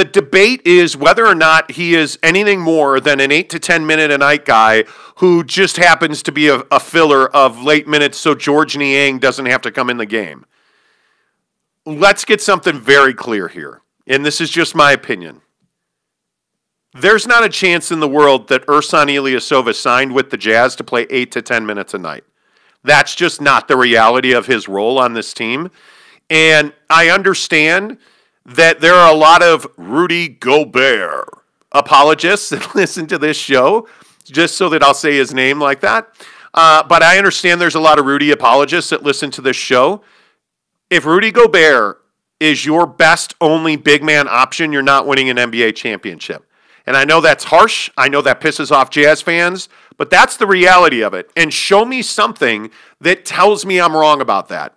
the debate is whether or not he is anything more than an eight to 10 minute a night guy who just happens to be a, a filler of late minutes so Georges Niang doesn't have to come in the game. Let's get something very clear here, and this is just my opinion. There's not a chance in the world that Ersan Ilyasova signed with the Jazz to play eight to 10 minutes a night. That's just not the reality of his role on this team. And I understand that there are a lot of Rudy Gobert apologists that listen to this show, just so that I'll say his name like that. Uh, but I understand there's a lot of Rudy apologists that listen to this show. If Rudy Gobert is your best only big man option, you're not winning an NBA championship. And I know that's harsh. I know that pisses off Jazz fans, but that's the reality of it. And show me something that tells me I'm wrong about that.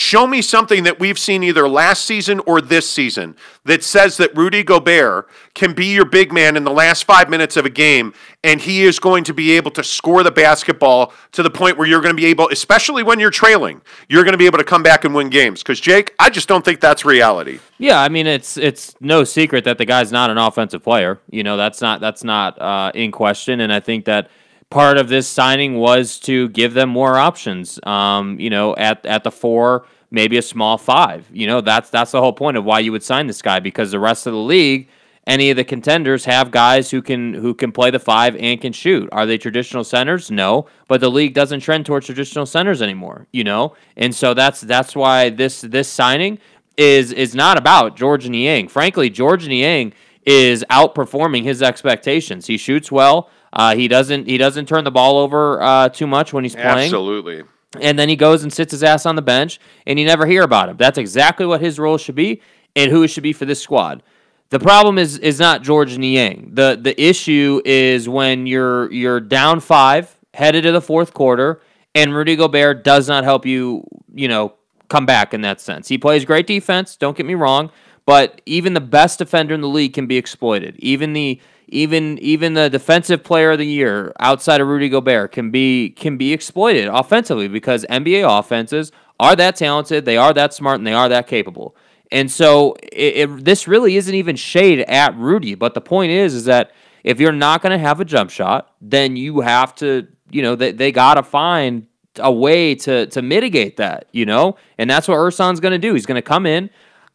Show me something that we've seen either last season or this season that says that Rudy Gobert can be your big man in the last five minutes of a game and he is going to be able to score the basketball to the point where you're going to be able, especially when you're trailing, you're going to be able to come back and win games. Because, Jake, I just don't think that's reality. Yeah, I mean it's it's no secret that the guy's not an offensive player. You know, that's not that's not uh, in question. And I think that part of this signing was to give them more options. Um, you know, at at the four, maybe a small five. You know, that's that's the whole point of why you would sign this guy because the rest of the league, any of the contenders have guys who can who can play the five and can shoot. Are they traditional centers? No, but the league doesn't trend towards traditional centers anymore. You know, and so that's that's why this this signing is is not about Georges Niang. Frankly, Georges Niang is outperforming his expectations. He shoots well. Uh, he doesn't he doesn't turn the ball over uh, too much when he's playing. Absolutely. And then he goes and sits his ass on the bench, and you never hear about him. That's exactly what his role should be, and who it should be for this squad. The problem is is not Georges Niang. The the issue is when you're you're down five, headed to the fourth quarter, and Rudy Gobert does not help you, you know, come back in that sense. He plays great defense, don't get me wrong, but even the best defender in the league can be exploited. Even the even even the defensive player of the year outside of Rudy Gobert can be can be exploited offensively because NBA offenses are that talented, they are that smart, and they are that capable. And so it, it, this really isn't even shade at Rudy, but the point is is that if you're not going to have a jump shot, then you have to, you know, they, they got to find a way to to mitigate that, you know, and that's what Ersan's going to do. He's going to come in.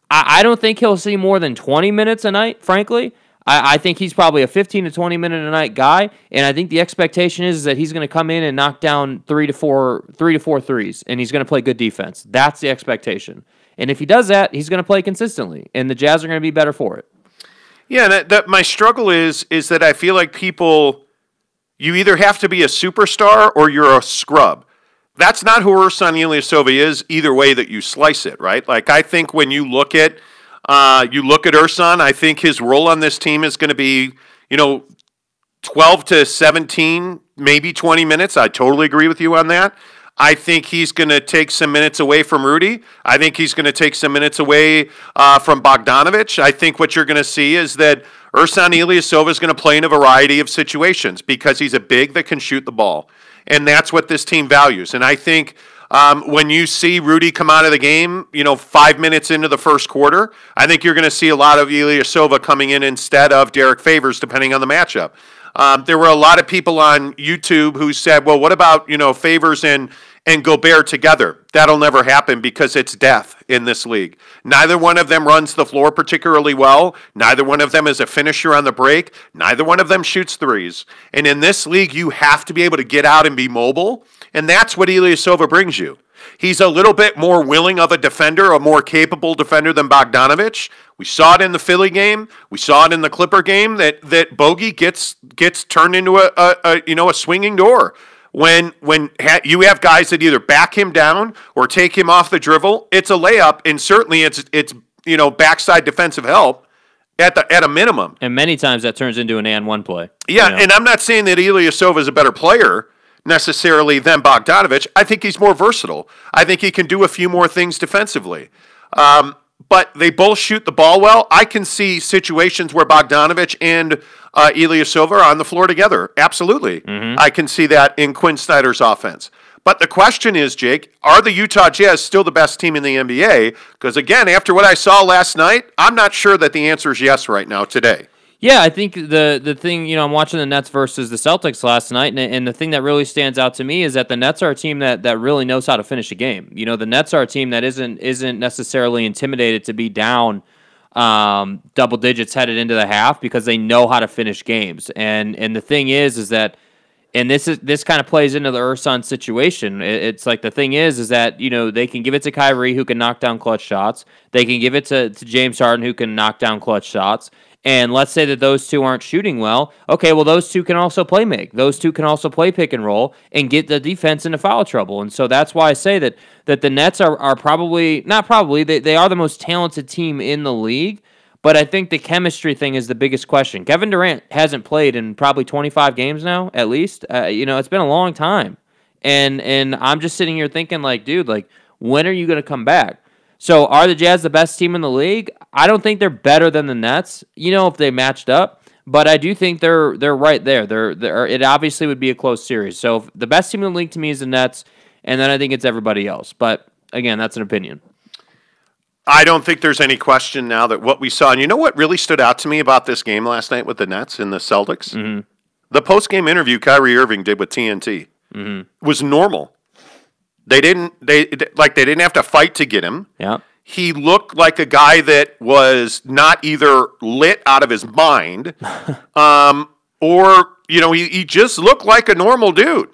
I, I don't think he'll see more than 20 minutes a night, frankly. I, I, think he's probably a 15 to 20 minute a night guy, and I think the expectation is, that he's going to come in and knock down three to four, three to four threes, and he's going to play good defense. That's the expectation. And if he does that, he's going to play consistently, and the Jazz are going to be better for it. Yeah, that, that my struggle is is that I feel like people, you either have to be a superstar or you're a scrub. That's not who Ersan Ilyasova is, either way that you slice it, right? Like I think when you look at uh, you look at Ersan, I think his role on this team is going to be, you know, 12 to 17, maybe 20 minutes. I totally agree with you on that. I think he's going to take some minutes away from Rudy. I think he's going to take some minutes away uh, from Bogdanovich. I think what you're going to see is that Ersan Ilyasova is going to play in a variety of situations because he's a big that can shoot the ball. And that's what this team values. And I think um, when you see Rudy come out of the game, you know, five minutes into the first quarter, I think you're going to see a lot of Ilyasova coming in instead of Derrick Favors, depending on the matchup. Um, there were a lot of people on YouTube who said, "Well, what about you know Favors and and Gobert together?" That'll never happen because it's death in this league. Neither one of them runs the floor particularly well. Neither one of them is a finisher on the break. Neither one of them shoots threes. And in this league, you have to be able to get out and be mobile. And that's what Ilyasova brings you. He's a little bit more willing of a defender, a more capable defender than Bogdanovich. We saw it in the Philly game. We saw it in the Clipper game that that Bogey gets gets turned into a, a, a you know a swinging door when when ha- you have guys that either back him down or take him off the dribble. It's a layup, and certainly it's it's you know backside defensive help at the at a minimum. And many times that turns into an and one play. Yeah, you know? and I'm not saying that Ilyasova is a better player necessarily than Bogdanovich. I think he's more versatile. I think he can do a few more things defensively. Um, but they both shoot the ball well. I can see situations where Bogdanovich and uh, Ilyasova are on the floor together. Absolutely. Mm-hmm. I can see that in Quin Snyder's offense. But the question is, Jake, are the Utah Jazz still the best team in the NBA? Because again, after what I saw last night, I'm not sure that the answer is yes right now today. Yeah, I think the the thing you know I'm watching the Nets versus the Celtics last night, and, and the thing that really stands out to me is that the Nets are a team that that really knows how to finish a game. You know, the Nets are a team that isn't isn't necessarily intimidated to be down um, double digits headed into the half because they know how to finish games. And and the thing is, is that and this is this kind of plays into the Ersan situation. It's like the thing is, is that you know they can give it to Kyrie who can knock down clutch shots. They can give it to, to James Harden who can knock down clutch shots. And let's say that those two aren't shooting well. Okay, well those two can also play make. Those two can also play pick and roll and get the defense into foul trouble. And so that's why I say that that the Nets are, are probably not probably they, they are the most talented team in the league. But I think the chemistry thing is the biggest question. Kevin Durant hasn't played in probably 25 games now, at least. Uh, you know, it's been a long time, and and I'm just sitting here thinking, like, dude, like, when are you going to come back? So are the Jazz the best team in the league? I don't think they're better than the Nets. You know, if they matched up, but I do think they're they're right there. They're, they're it obviously would be a close series. So the best team in the league to me is the Nets, and then I think it's everybody else. But again, that's an opinion. I don't think there's any question now that what we saw, and you know what really stood out to me about this game last night with the Nets and the Celtics? Mm-hmm. The post game interview Kyrie Irving did with TNT mm-hmm. was normal. They didn't they like they didn't have to fight to get him. Yeah. He looked like a guy that was not either lit out of his mind, um, or you know he, he just looked like a normal dude,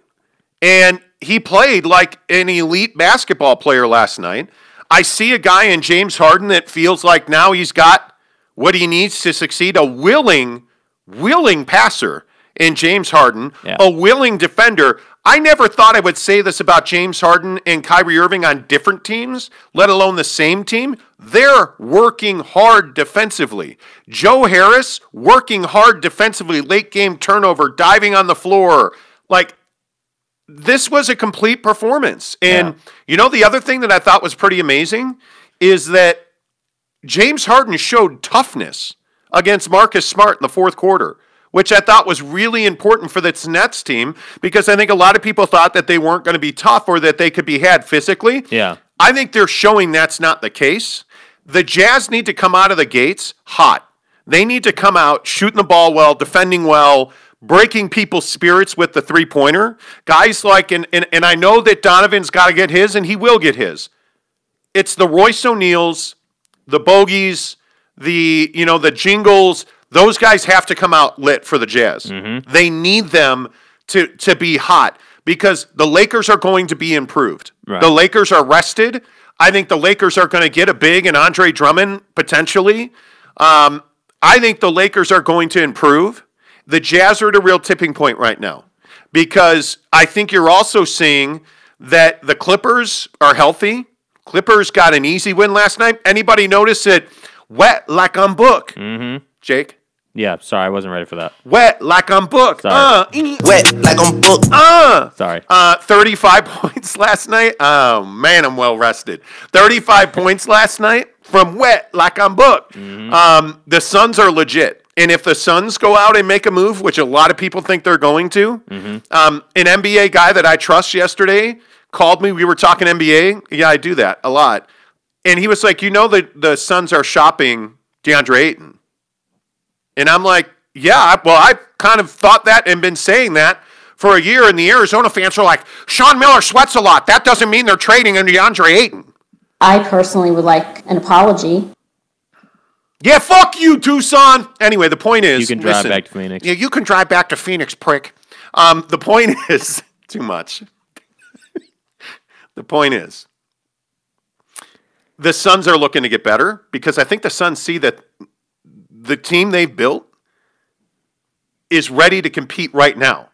and he played like an elite basketball player last night. I see a guy in James Harden that feels like now he's got what he needs to succeed a willing, willing passer in James Harden, yeah. a willing defender. I never thought I would say this about James Harden and Kyrie Irving on different teams, let alone the same team. They're working hard defensively. Joe Harris working hard defensively, late game turnover, diving on the floor. Like, this was a complete performance. And yeah. you know, the other thing that I thought was pretty amazing is that James Harden showed toughness against Marcus Smart in the fourth quarter which I thought was really important for this Nets team because I think a lot of people thought that they weren't going to be tough or that they could be had physically. Yeah. I think they're showing that's not the case. The Jazz need to come out of the gates hot. They need to come out shooting the ball well, defending well, breaking people's spirits with the three pointer. Guys like, and, and, and I know that Donovan's got to get his, and he will get his. It's the Royce O'Neales, the Bogies, the, you know, the Jingles, those guys have to come out lit for the Jazz. Mm-hmm. They need them to to be hot because the Lakers are going to be improved. Right. The Lakers are rested. I think the Lakers are going to get a big and Andre Drummond potentially. Um, I think the Lakers are going to improve. The Jazz are at a real tipping point right now because I think you're also seeing that the Clippers are healthy. Clippers got an easy win last night. Anybody notice it? Wet like on book, mm-hmm. Jake. Yeah, sorry, I wasn't ready for that. Wet like I'm booked. Uh, Wet like I'm booked. Uh, sorry. Uh, 35 points last night. Oh, man, I'm well rested. 35 points last night from wet like I'm booked. Mm-hmm. Um, the Suns are legit. And if the Suns go out and make a move, which a lot of people think they're going to, mm-hmm. um, an NBA guy that I trust yesterday called me. We were talking NBA. Yeah, I do that a lot. And he was like, you know, the, the Suns are shopping DeAndre Ayton. And I'm like, yeah, well, I kind of thought that and been saying that for a year. And the Arizona fans are like, Sean Miller sweats a lot. That doesn't mean they're trading under DeAndre Ayton. I personally would like an apology. Yeah, fuck you, Tucson. Anyway, the point is, you can drive listen, back to Phoenix. Yeah, you can drive back to Phoenix, prick. Um, the point is, too much. the point is, the Suns are looking to get better because I think the Suns see that the team they've built is ready to compete right now.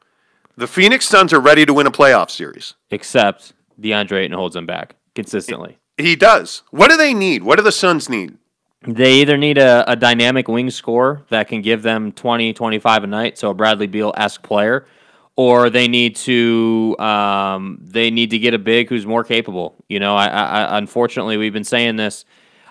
The Phoenix Suns are ready to win a playoff series. Except DeAndre Ayton holds them back consistently. He does. What do they need? What do the Suns need? They either need a, a dynamic wing score that can give them 20, 25 a night, so a Bradley Beal esque player, or they need to um, they need to get a big who's more capable. You know, I, I unfortunately we've been saying this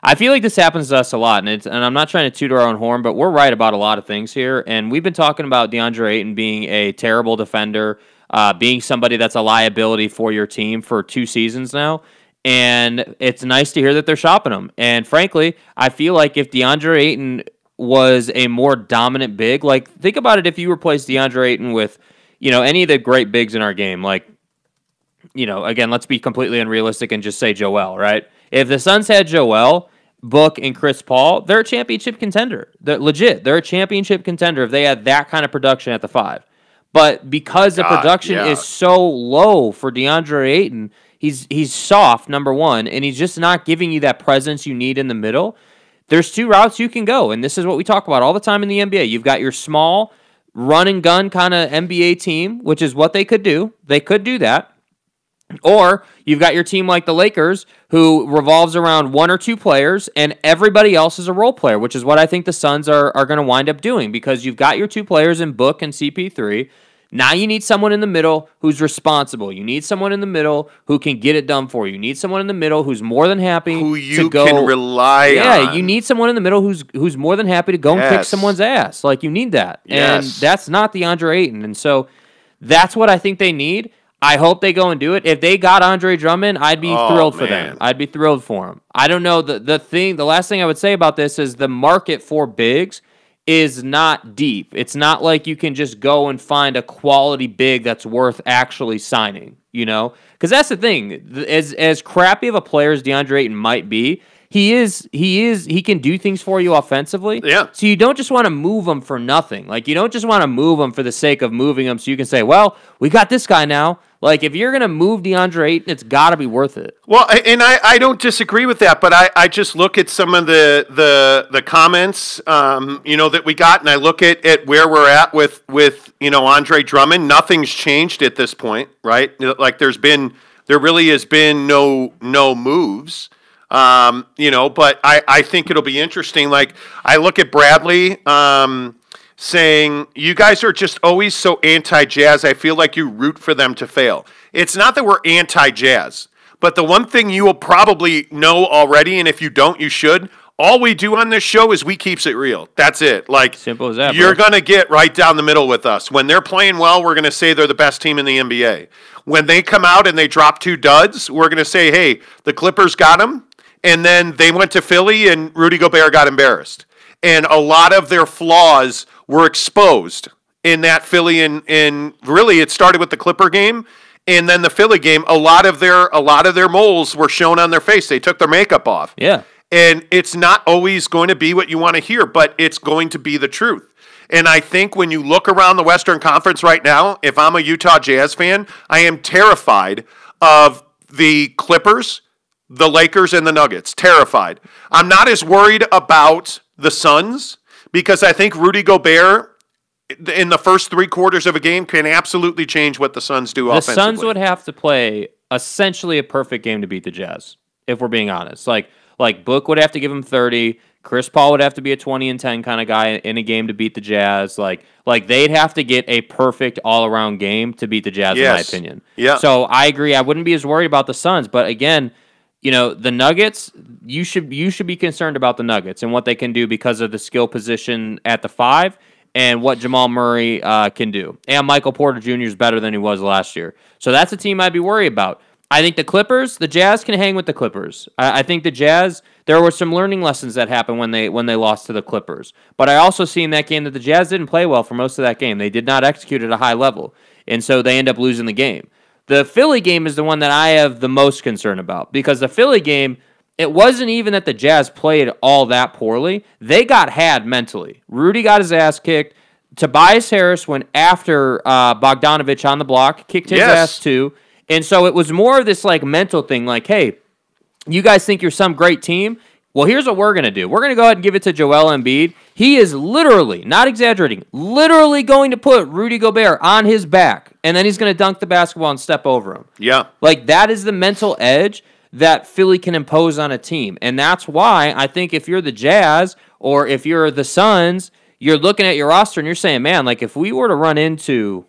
I feel like this happens to us a lot, and it's and I'm not trying to toot our own horn, but we're right about a lot of things here. And we've been talking about DeAndre Ayton being a terrible defender, uh, being somebody that's a liability for your team for two seasons now. And it's nice to hear that they're shopping him. And frankly, I feel like if DeAndre Ayton was a more dominant big, like think about it if you replace DeAndre Ayton with, you know, any of the great bigs in our game, like, you know, again, let's be completely unrealistic and just say Joel, right? If the Suns had Joel, Book, and Chris Paul, they're a championship contender. They're legit. They're a championship contender if they had that kind of production at the five. But because the production yeah. is so low for DeAndre Ayton, he's he's soft, number one, and he's just not giving you that presence you need in the middle. There's two routes you can go, and this is what we talk about all the time in the NBA. You've got your small run and gun kind of NBA team, which is what they could do. They could do that. Or you've got your team like the Lakers, who revolves around one or two players, and everybody else is a role player, which is what I think the Suns are, are going to wind up doing because you've got your two players in Book and CP3. Now you need someone in the middle who's responsible. You need someone in the middle who can get it done for you. You need someone in the middle who's more than happy Who to you go. can rely yeah, on. you need someone in the middle who's who's more than happy to go and kick someone's ass. Like you need that, and that's not the Andre Ayton. And so that's what I think they need. I hope they go and do it. If they got Andre Drummond, I'd be Oh, thrilled for man. them. I'd be thrilled for him. I don't know the the thing. The last thing I would say about this is the market for bigs is not deep. It's not like you can just go and find a quality big that's worth actually signing. You know, because that's the thing. As as crappy of a player as DeAndre Ayton might be, he is he is he can do things for you offensively. Yeah. So you don't just want to move him for nothing. Like you don't just want to move him for the sake of moving him so you can say, "Well, we got this guy now." Like if you're going to move DeAndre Ayton, it's got to be worth it. Well, and I, I don't disagree with that, but I, I just look at some of the the the comments, um, you know, that we got, and I look at, at where we're at with with you know Andre Drummond. Nothing's changed at this point, right? Like there's been there really has been no no moves. Um, you know, but I, I think it'll be interesting. Like I look at Bradley, um, saying, You guys are just always so anti jazz. I feel like you root for them to fail. It's not that we're anti jazz, but the one thing you will probably know already, and if you don't, you should. All we do on this show is we keeps it real. That's it. Like Simple as that, You're bro. gonna get right down the middle with us. When they're playing well, we're gonna say they're the best team in the NBA. When they come out and they drop two duds, we're gonna say, "Hey, the Clippers got them," and then they went to Philly and Rudy Gobert got embarrassed. And a lot of their flaws were exposed in that Philly and and really it started with the Clipper game and then the Philly game. A lot of their a lot of their moles were shown on their face. They took their makeup off. Yeah. And it's not always going to be what you want to hear, but it's going to be the truth. And I think when you look around the Western Conference right now, if I'm a Utah Jazz fan, I am terrified of the Clippers, the Lakers, and the Nuggets. Terrified. I'm not as worried about the Suns because I think Rudy Gobert in the first three quarters of a game can absolutely change what the Suns do The offensively. Suns would have to play essentially a perfect game to beat the Jazz, if we're being honest. Like like Book would have to give him 30. Chris Paul would have to be a 20 and 10 kind of guy in a game to beat the Jazz. Like like they'd have to get a perfect all around game to beat the Jazz, in my opinion. Yeah. So I agree. I wouldn't be as worried about the Suns, but again, you know the Nuggets. You should you should be concerned about the Nuggets and what they can do because of the skill position at the five and what Jamal Murray uh, can do. And Michael Porter Jr. is better than he was last year. So that's a team I'd be worried about. I think the Clippers, the Jazz can hang with the Clippers. I, I think the Jazz. There were some learning lessons that happened when they when they lost to the Clippers. But I also see in that game that the Jazz didn't play well for most of that game. They did not execute at a high level, and so they end up losing the game. The Philly game is the one that I have the most concern about because the Philly game, it wasn't even that the Jazz played all that poorly. They got had mentally. Rudy got his ass kicked. Tobias Harris went after uh, Bogdanovich on the block, kicked his Yes. ass too. And so it was more of this like mental thing like, hey, you guys think you're some great team? Well, here's what we're going to do. We're going to go ahead and give it to Joel Embiid. He is literally, not exaggerating, literally going to put Rudy Gobert on his back, and then he's going to dunk the basketball and step over him. yeah. Like that is the mental edge that Philly can impose on a team. And that's why I think if you're the Jazz or if you're the Suns, you're looking at your roster and you're saying, man, like if we were to run into,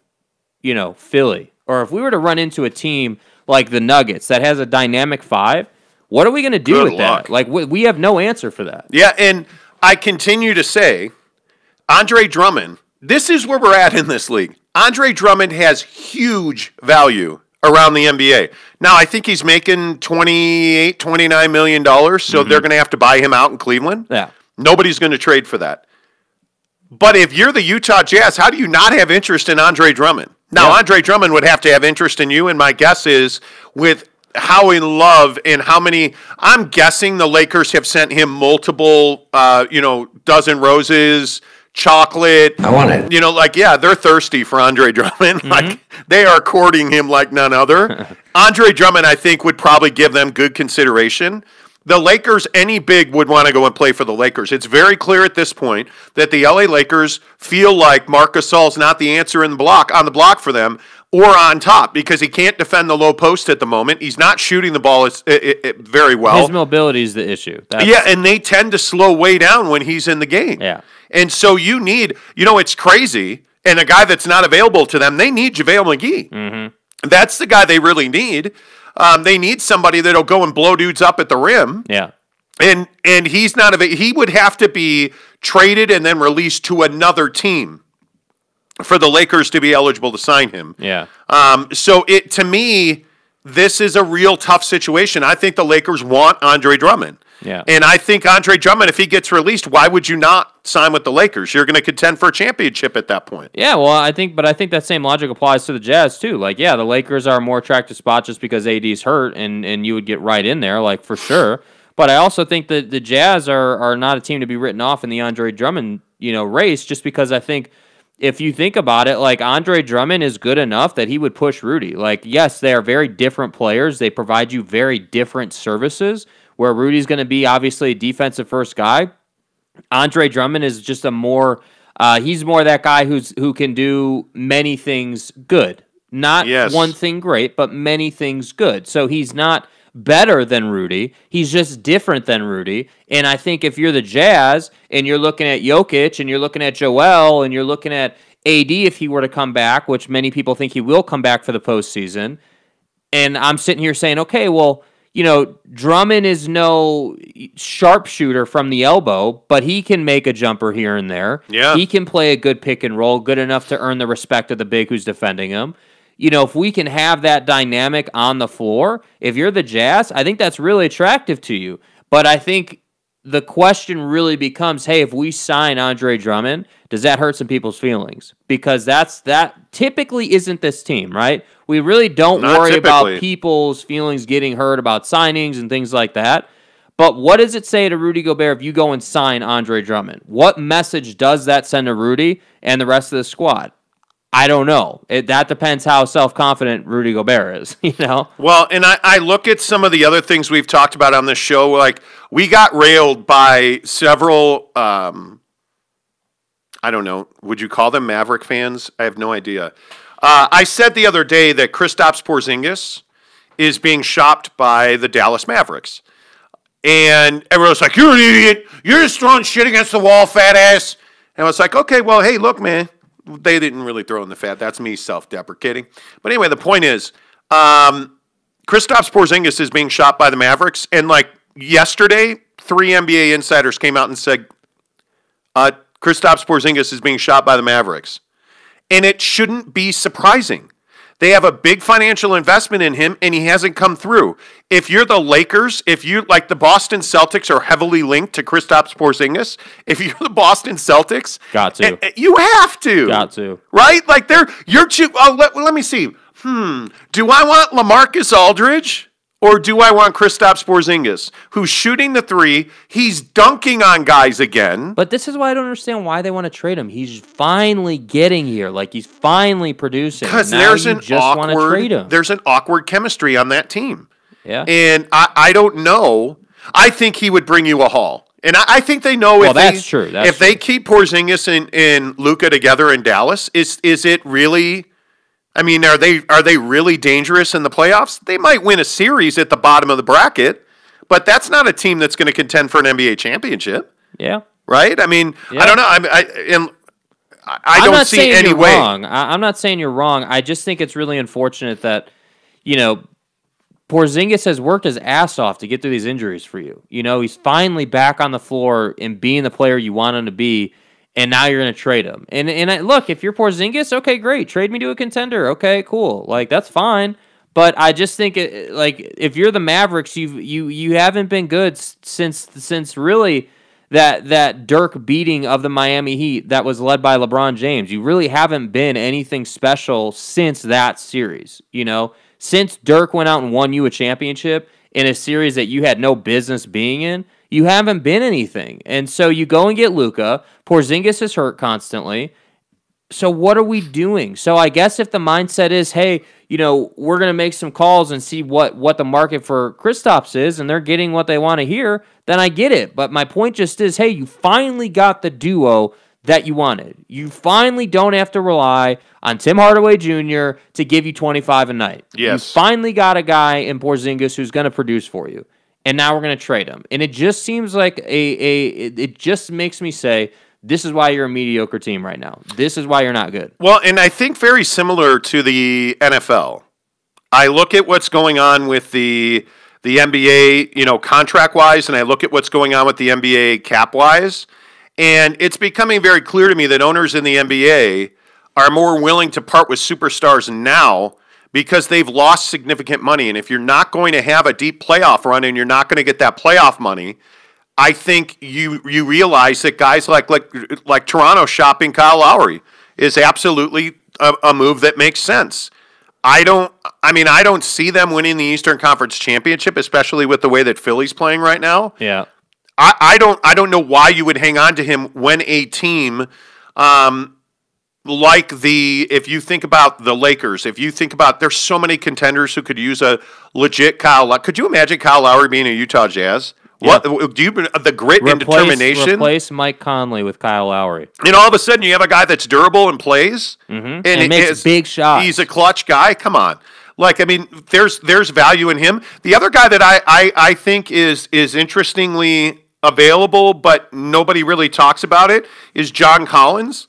you know, Philly, or if we were to run into a team like the Nuggets that has a dynamic five, what are we going to do Good with luck. that? Like we, we have no answer for that. Yeah, and I continue to say, Andre Drummond, this is where we're at in this league. Andre Drummond has huge value around the NBA. Now, I think he's making 28, 29 million dollars, so they're going to have to buy him out in Cleveland. Yeah. Nobody's going to trade for that. But if you're the Utah Jazz, how do you not have interest in Andre Drummond? Now, Yeah. Andre Drummond would have to have interest in you, and my guess is with how in love and how many. I'm guessing the Lakers have sent him multiple, uh, you know, dozen roses, chocolate. I want it. You know, like yeah, they're thirsty for Andre Drummond. Mm-hmm. Like they are courting him like none other. Andre Drummond, I think, would probably give them good consideration. The Lakers, any big would want to go and play for the Lakers. It's very clear at this point that the LA Lakers feel like Marcus Gasol's not the answer in the block on the block for them or on top because he can't defend the low post at the moment. He's not shooting the ball as, i i- i- very well. His mobility is the issue. That's, Yeah, and they tend to slow way down when he's in the game. Yeah. And so you need, you know, it's crazy. And a guy that's not available to them, they need JaVale McGee. Mm-hmm. That's the guy they really need. Um, they need somebody that'll go and blow dudes up at the rim. yeah. And and he's not av- he would have to be traded and then released to another team for the Lakers to be eligible to sign him. Yeah. Um, so it to me, this is a real tough situation. I think the Lakers want Andre Drummond. Yeah. And I think Andre Drummond, if he gets released, why would you not sign with the Lakers? You're going to contend for a championship at that point. Yeah, well, I think, but I think that same logic applies to the Jazz too. Like, yeah, the Lakers are a more attractive spot just because AD's hurt, and and you would get right in there, like for sure. But I also think that the Jazz are are not a team to be written off in the Andre Drummond, you know, race, just because I think if you think about it, like Andre Drummond is good enough that he would push Rudy. Like, yes, they are very different players. They provide you very different services. Where Rudy's going to be obviously a defensive first guy, Andre Drummond is just a more uh, he's more that guy who's who can do many things good. Not Yes. one thing great, but many things good. So he's not better than Rudy. He's just different than Rudy. And I think if you're the Jazz and you're looking at Jokic and you're looking at Joel and you're looking at AD if he were to come back, which many people think he will come back for the postseason, and I'm sitting here saying, okay, well, you know, Drummond is no sharpshooter from the elbow, but he can make a jumper here and there. Yeah. He can play a good pick and roll, good enough to earn the respect of the big who's defending him. You know, if we can have that dynamic on the floor, if you're the Jazz, I think that's really attractive to you. But I think the question really becomes hey if we sign andre drummond does that hurt some people's feelings? Because that's that typically isn't this team right? We really don't Not worry about people's feelings getting hurt about signings and things like that. But what does it say to rudy gobert if you go and sign andre drummond? What message does that send to rudy and the rest of the squad i don't know it, that depends how self-confident rudy gobert is you know Well, and I, I look at some of the other things we've talked about on this show. Like we got railed by several. Um, I don't know. Would you call them Maverick fans? I have no idea. Uh, I said the other day that Kristaps Porzingis is being shopped by the Dallas Mavericks, and everyone's like, "You're an idiot. You're just throwing shit against the wall, fat ass." And I was like, "Okay, well, hey, look, man." They didn't really throw in the fat. That's me self-deprecating. But anyway, the point is, um, Kristaps Porzingis is being shot by the Mavericks, and like yesterday, three NBA insiders came out and said, uh, "Kristaps Porzingis is being shot by the Mavericks," and it shouldn't be surprising. They have a big financial investment in him, and he hasn't come through. If you're the Lakers, if you like the Boston Celtics are heavily linked to Kristaps Porzingis. If you're the Boston Celtics, Got to. eh, eh, you have to, Got to. right? Like they're you're too. Oh, let, let me see. Hmm. Do I want LaMarcus Aldridge or do I want Kristaps Porzingis, who's shooting the three? He's dunking on guys again. But this is why I don't understand why they want to trade him. He's finally getting here. Like he's finally producing. Because there's an just want to trade him. awkward, there's an awkward chemistry on that team, yeah. and I, I don't know. I think he would bring you a haul, and I, I think they know Well, if that's they, true. That's if they keep Porzingis and, and Luka together in Dallas, is is it really? I mean, are they are they really dangerous in the playoffs? They might win a series at the bottom of the bracket, but that's not a team that's going to contend for an NBA championship, yeah. right? I mean, I don't know. I, I and I, I I'm don't not see saying any you're way. wrong. I, I'm not saying you're wrong. I just think it's really unfortunate that, you know, Porzingis has worked his ass off to get through these injuries for you. You know, he's finally back on the floor and being the player you want him to be. And now you're going to trade him. And and I, look, if you're Porzingis, okay, great, trade me to a contender. Okay, cool, like that's fine. But I just think it, like if you're the Mavericks, you you you haven't been good since since really that that Dirk beating of the Miami Heat that was led by LeBron James. You really haven't been anything special since that series. You know, since Dirk went out and won you a championship in a series that you had no business being in, you haven't been anything. And so you go and get Luka. Porzingis is hurt constantly. So what are we doing? So I guess if the mindset is, hey, you know, we're gonna make some calls and see what what the market for Kristaps is, and they're getting what they want to hear, then I get it. But my point just is, hey, you finally got the duo that you wanted. You finally don't have to rely on Tim Hardaway Jr. to give you 25 a night. Yes. You finally got a guy in Porzingis who's going to produce for you. And now we're going to trade him. And it just seems like a a it, just makes me say this is why you're a mediocre team right now. This is why you're not good. Well, and I think very similar to the NFL. I look at what's going on with the the NBA, you know, contract wise, and I look at what's going on with the NBA cap wise, and it's becoming very clear to me that owners in the NBA are more willing to part with superstars now because they've lost significant money. And if you're not going to have a deep playoff run and you're not going to get that playoff money, I think you you realize that guys like like like Toronto shopping Kyle Lowry is absolutely a, a move that makes sense. I don't. I mean, I don't see them winning the Eastern Conference championship, especially with the way that Philly's playing right now. Yeah. I, I don't. I don't know why you would hang on to him when a team, um, like the if you think about the Lakers, if you think about there's so many contenders who could use a legit Kyle. Low- Could you imagine Kyle Lowry being a Utah Jazz? What do you uh, the grit and determination? replace Mike Conley with Kyle Lowry. And all of a sudden, you have a guy that's durable and plays, mm-hmm. And makes big shots. He's a clutch guy. Come on, like I mean, there's there's value in him. The other guy that I I, I think is is interestingly available, but nobody really talks about it, is John Collins.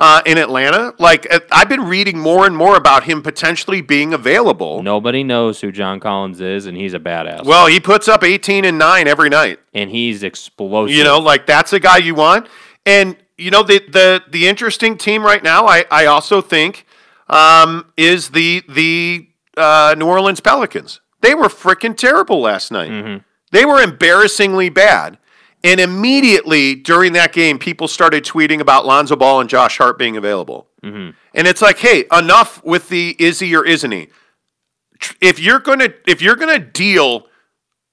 Uh, in Atlanta, like uh, I've been reading more and more about him potentially being available. Nobody knows who John Collins is, and he's a badass. Well, he puts up 18 and 9 every night. and he's explosive. You know, like that's a guy you want. And you know, the the the interesting team right now, I I also think um, is the the uh, New Orleans Pelicans. They were freaking terrible last night. They were embarrassingly bad. And immediately during that game, people started tweeting about Lonzo Ball and Josh Hart being available. Mm-hmm. And it's like, hey, enough with the is he or isn't he? If you're gonna if you're gonna deal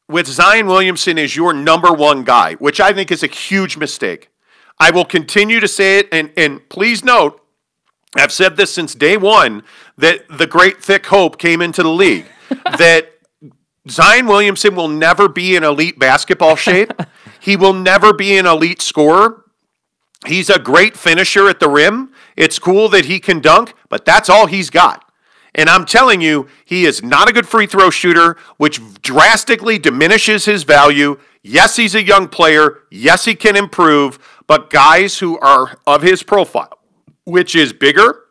with Zion Williamson as your number one guy, which I think is a huge mistake. I will continue to say it, and, and please note, I've said this since day one that the great thick hope came into the league that Zion Williamson will never be in elite basketball shape. he will never be an elite scorer. He's a great finisher at the rim. It's cool that he can dunk, but that's all he's got. And I'm telling you, he is not a good free throw shooter, which drastically diminishes his value. Yes, he's a young player. Yes, he can improve. But guys who are of his profile, which is bigger,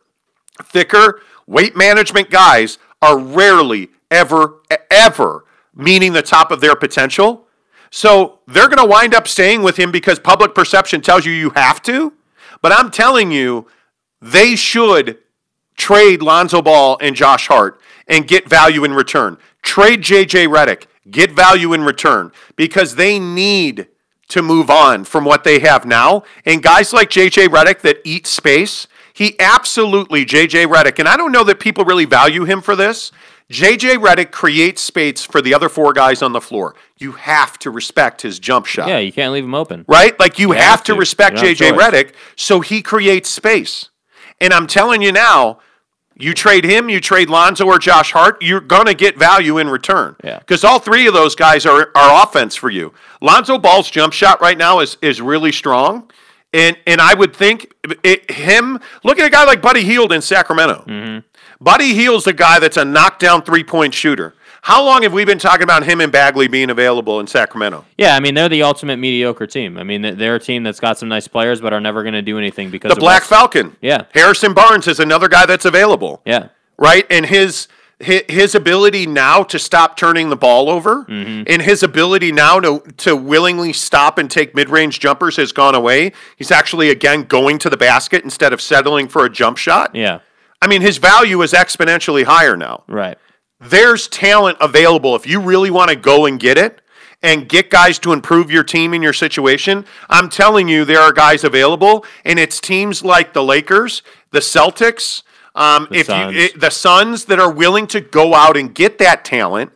thicker, weight management guys, are rarely, ever, ever meeting the top of their potential. So they're going to wind up staying with him because public perception tells you you have to. But I'm telling you, they should trade Lonzo Ball and Josh Hart and get value in return. Trade JJ Redick, get value in return because they need to move on from what they have now. And guys like JJ Redick that eat space, he absolutely, JJ Redick, and I don't know that people really value him for this. JJ Redick creates space for the other four guys on the floor. You have to respect his jump shot yeah, you can't leave him open. right? Like you, have, have to, to. respect JJ. Redick, so he creates space. And I'm telling you now, you trade him, you trade Lonzo or Josh Hart, you're gonna get value in return. Yeah. Because all three of those guys are are offense for you. Lonzo Ball's jump shot right now is is really strong. And and I would think it, him look at a guy like Buddy Hield in Sacramento. Mm-hmm. Buddy Hield's the guy that's a knockdown three point shooter. How long have we been talking about him and Bagley being available in Sacramento? Yeah, I mean they're the ultimate mediocre team. I mean they're- a team that's got some nice players, but are never going to do anything because The Black what's- Falcon. Yeah. Harrison Barnes is another guy that's available. Yeah, Right? And his his ability now to stop turning the ball over Mm-hmm. and his ability now to to willingly stop and take mid-range jumpers has gone away. He's actually again going to the basket instead of settling for a jump shot. Yeah. I mean, his value is exponentially higher now. Right. There's talent available if you really want to go and get it and get guys to improve your team in your situation. I'm telling you, there are guys available, and it's teams like the Lakers, the Celtics, um, if Suns. you it, the Suns that are willing to go out and get that talent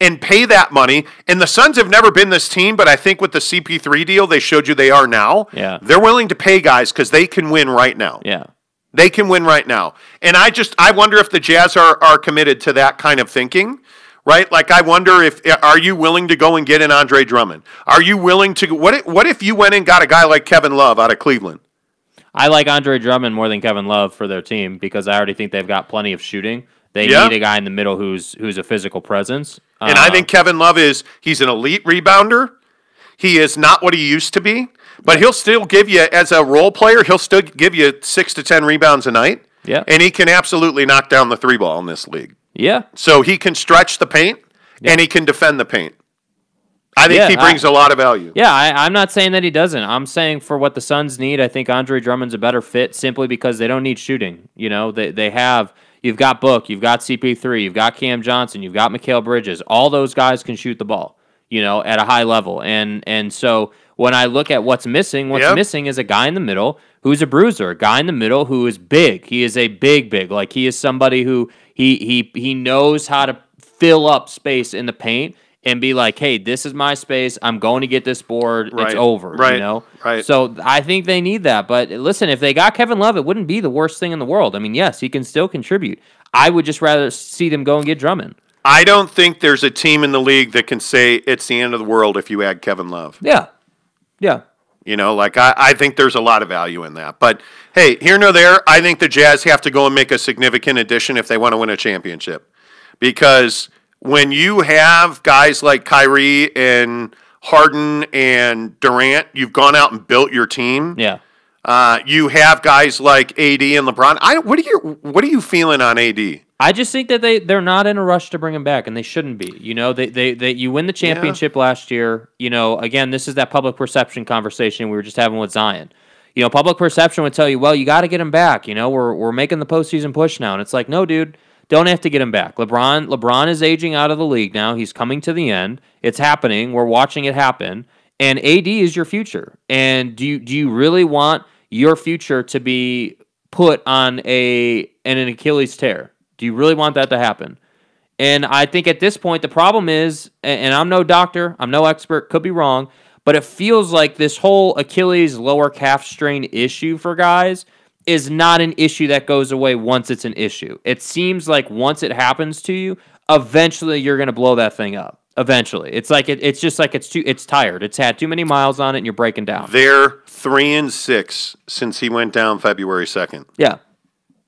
and pay that money. And the Suns have never been this team, but I think with the CP3 deal, they showed you they are now. Yeah. They're willing to pay guys because they can win right now. Yeah. They can win right now. And I just I wonder if the Jazz are are committed to that kind of thinking. Right? Like I wonder if are you willing to go and get an Andre Drummond? Are you willing to what if, what if you went and got a guy like Kevin Love out of Cleveland? I like Andre Drummond more than Kevin Love for their team because I already think they've got plenty of shooting. They Yeah. need a guy in the middle who's who's a physical presence. And Uh, I think Kevin Love is he's an elite rebounder. He is not what he used to be, but he'll still give you as a role player, he'll still give you 6 to 10 rebounds a night. Yeah. And he can absolutely knock down the three ball in this league. yeah, So he can stretch the paint and he can defend the paint. I think Yeah, he brings I- a lot of value. yeah. I, I'm not saying that he doesn't. I'm saying for what the Suns need, I think Andre Drummond's a better fit simply because they don't need shooting. You know, they they have. You've got Book, you've got CP3, you've got Cam Johnson, you've got Mikal Bridges. All those guys can shoot the ball, you know, at a high level. And and so when I look at what's missing, what's Yep. missing is a guy in the middle who's a bruiser, a guy in the middle who is big. He is a big, big. Like he is somebody who he he he knows how to fill up space in the paint and be like, hey, this is my space. I'm going to get this board. Right, It's over. right, You know? right. So I think they need that. But listen, if they got Kevin Love, it wouldn't be the worst thing in the world. I mean, yes, he can still contribute. I would just rather see them go and get Drummond. I don't think there's a team in the league that can say it's the end of the world if you add Kevin Love. Yeah. Yeah. You know, like I, I think there's a lot of value in that. But hey, here nor there, I think the Jazz have to go and make a significant addition if they want to win a championship. Because when you have guys like Kyrie and Harden and Durant, you've gone out and built your team. Yeah. Uh, you have guys like AD and LeBron. I what are you what are you feeling on AD? I just think that they they're not in a rush to bring him back, and they shouldn't be. You know, they they, they you win the championship last year. You know, again, this is that public perception conversation we were just having with Zion. You know, public perception would tell you, well, you got to get him back. You know, we're we're making the postseason push now, and it's like, no, dude, don't have to get him back. LeBron LeBron is aging out of the league now. He's coming to the end. It's happening. We're watching it happen, and AD is your future. And do you do you really want your future to be put on a an Achilles tear? Do you really want that to happen? And I think at this point, the problem is, and I'm no doctor, I'm no expert, could be wrong, but it feels like this whole Achilles lower calf strain issue for guys is not an issue that goes away once it's an issue. It seems like once it happens to you, eventually you're going to blow that thing up. Eventually, it's like it, it's just like it's too it's tired. It's had too many miles on it, and you're breaking down. They're three and six since he went down February second. Yeah,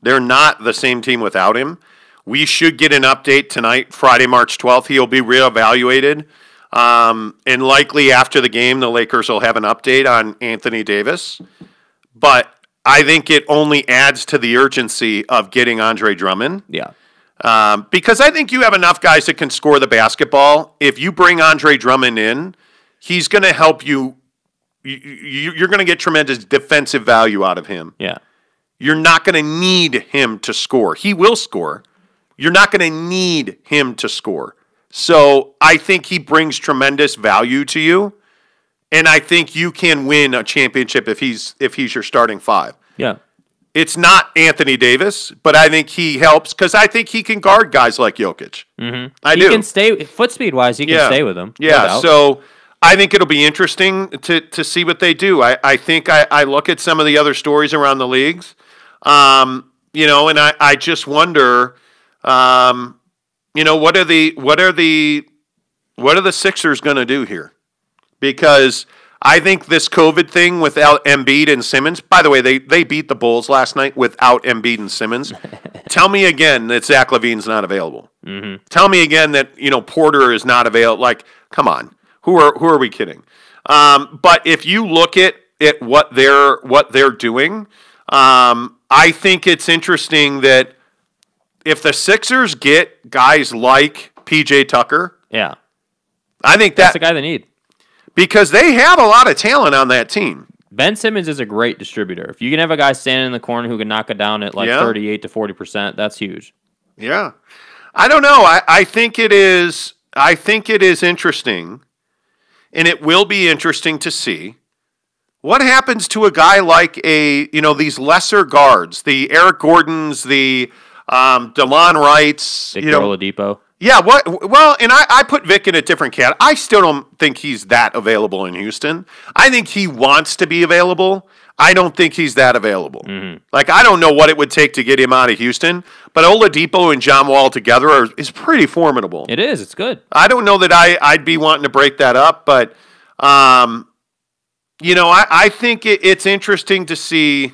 They're not the same team without him. We should get an update tonight, Friday, March 12th. He'll be reevaluated. Um, and likely after the game, the Lakers will have an update on Anthony Davis. But I think it only adds to the urgency of getting Andre Drummond yeah, um, because I think you have enough guys that can score the basketball. If you bring Andre Drummond in, he's going to help you. you, you you're going to get tremendous defensive value out of him yeah, you're not going to need him to score. He will score. You're not going to need him to score. So I think he brings tremendous value to you, and I think you can win a championship if he's if he's your starting five. yeah. It's not Anthony Davis, but I think he helps because I think he can guard guys like Jokic. Mm-hmm. I he do. can stay foot speed wise. He can stay with them. Yeah, so I think it'll be interesting to to see what they do. I, I think I, I look at some of the other stories around the leagues, um, you know, and I, I just wonder, um, you know, what are the what are the what are the Sixers going to do here? Because I think this COVID thing without Embiid and Simmons. By the way, they they beat the Bulls last night without Embiid and Simmons. Tell me again that Zach LaVine's not available. Tell me again that you know Porter is not available. Like, come on, who are who are we kidding? Um, but if you look at at what they're what they're doing, um, I think it's interesting that if the Sixers get guys like PJ Tucker, Yeah, I think that's that the guy they need. because they have a lot of talent on that team. Ben Simmons is a great distributor. If you can have a guy standing in the corner who can knock it down at like Yeah. 38 to 40%, that's huge. Yeah. I don't know. I, I think it is I think it is interesting, and it will be interesting to see what happens to a guy like a you know these lesser guards, the Eric Gordons, the um, Delon Wrights, you know, Oladipo. yeah. What? Well, and I, I put Vic in a different cat. I still don't think he's that available in Houston. I think he wants to be available. I don't think he's that available. Like I don't know what it would take to get him out of Houston, but Oladipo and John Wall together are, is pretty formidable. It is. It's good. I don't know that I I'd be wanting to break that up, but um, you know, I, I think it, it's interesting to see.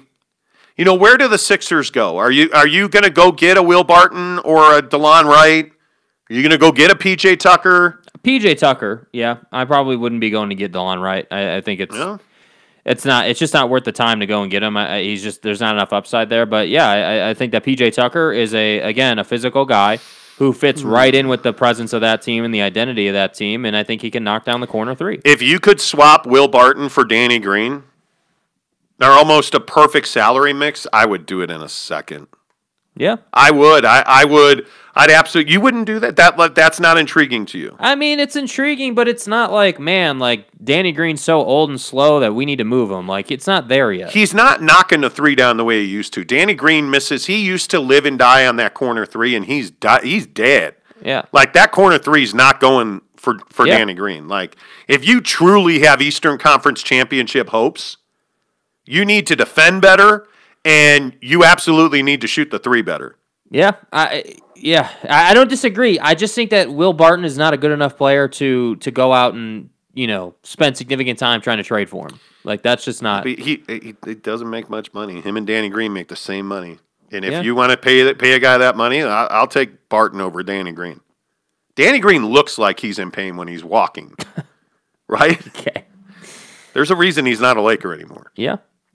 You know, where do the Sixers go? Are you are you going to go get a Will Barton or a Delon Wright? Are you going to go get a PJ Tucker? PJ Tucker, yeah, I probably wouldn't be going to get Delon Wright. I, I think it's No. it's not it's just not worth the time to go and get him. I- he's just there's not enough upside there. But yeah, I, I think that PJ Tucker is a again a physical guy who fits Hmm. right in with the presence of that team and the identity of that team, and I think he can knock down the corner three. If you could swap Will Barton for Danny Green, they're almost a perfect salary mix. I would do it in a second. Yeah, I would. I, I would. I'd absolutely. You wouldn't do that. That that's not intriguing to you. I mean it's intriguing, but it's not like man, like Danny Green's so old and slow that we need to move him. Like it's not there yet. He's not knocking the three down the way he used to. Danny Green misses. He used to live and die on that corner three, and he's di- he's dead. yeah, Like that corner three is not going for for Yeah. Danny Green. Like if you truly have Eastern Conference championship hopes, you need to defend better, and you absolutely need to shoot the three better. Yeah, I yeah, I, I don't disagree. I just think that Will Barton is not a good enough player to to go out and you know spend significant time trying to trade for him. Like that's just not. He, he he doesn't make much money. Him and Danny Green make the same money. And if Yeah. you want to pay pay a guy that money, I, I'll take Barton over Danny Green. Danny Green looks like he's in pain when he's walking, right? Okay. There's a reason he's not a Laker anymore. Yeah,